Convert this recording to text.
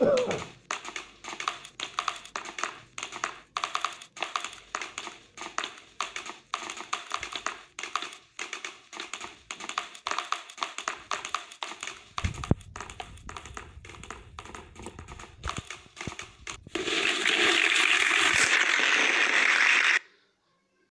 Oh.